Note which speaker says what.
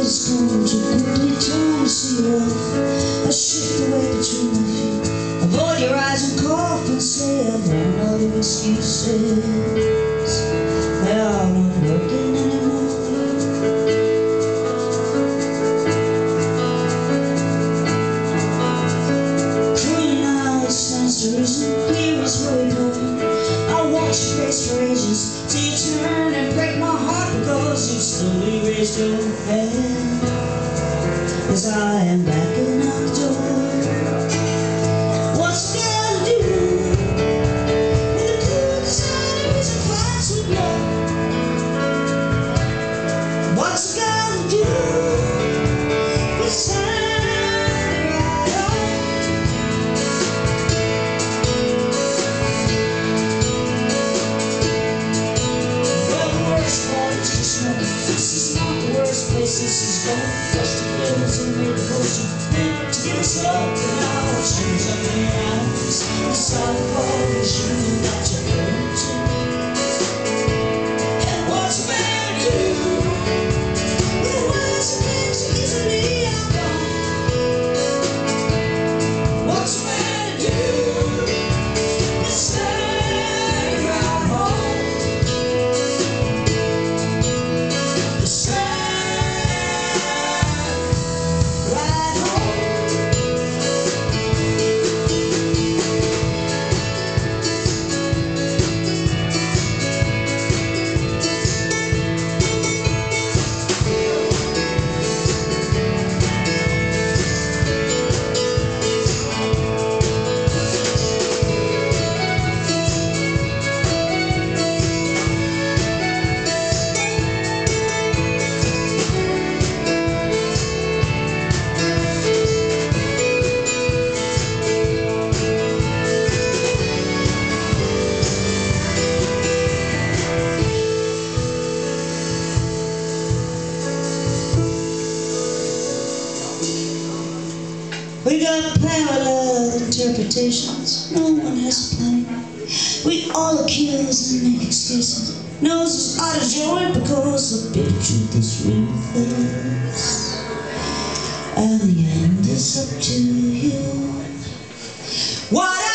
Speaker 1: days come too quickly, to see you. I shift away between my feet. Avoid your eyes and cough and say heard all your excuses. They are not working anymore. Out the stands to reason, clear his way home. I watch your face for ages till you turn and break my heart because you slowly raised your head as I am backing out this is the and the potion meant to give us up, and now it shows up in your We got parallel interpretations. No one has a plan. We all accuse and make excuses. Nose is out of joint because the big truth is ruthless. And the end is up to you. Why